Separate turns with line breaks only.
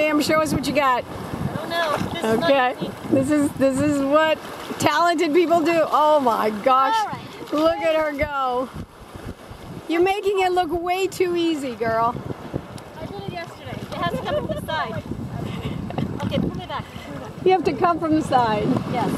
Sam, show us what you got.
I don't know.
Okay. This is this is what talented people do. Oh my gosh.
All right.
Look at her go. You're making it look way too easy, girl.
I did it yesterday. It has to come from the side. Okay, pull me back.
You have to come from the side.
Yes.